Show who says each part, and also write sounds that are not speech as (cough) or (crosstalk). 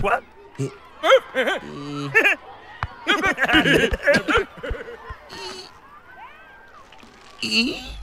Speaker 1: what? (laughs) (laughs)
Speaker 2: 咦？